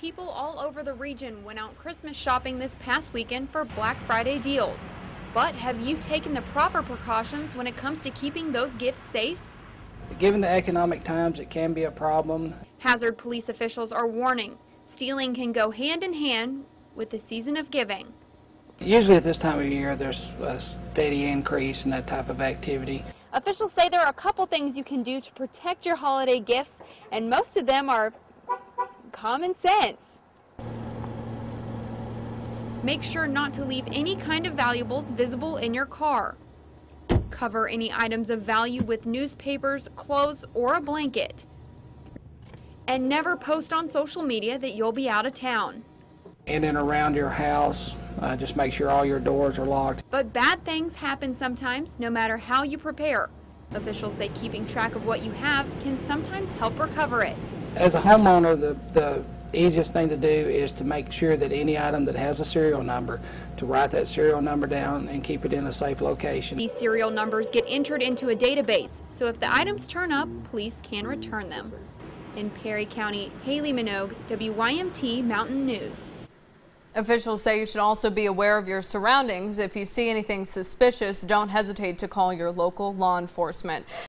People all over the region went out Christmas shopping this past weekend for Black Friday deals. But have you taken the proper precautions when it comes to keeping those gifts safe? Given the economic times, it can be a problem. Hazard police officials are warning stealing can go hand in hand with the season of giving. Usually at this time of year, there's a steady increase in that type of activity. Officials say there are a couple things you can do to protect your holiday gifts, and most of them are common sense. Make sure not to leave any kind of valuables visible in your car. Cover any items of value with newspapers, clothes, or a blanket. And never post on social media that you'll be out of town. In and around your house, uh, just make sure all your doors are locked. But bad things happen sometimes, no matter how you prepare. Officials say keeping track of what you have can sometimes help recover it. As a homeowner, the, the easiest thing to do is to make sure that any item that has a serial number, to write that serial number down and keep it in a safe location. These serial numbers get entered into a database, so if the items turn up, police can return them. In Perry County, Haley Minogue, WYMT Mountain News. Officials say you should also be aware of your surroundings. If you see anything suspicious, don't hesitate to call your local law enforcement.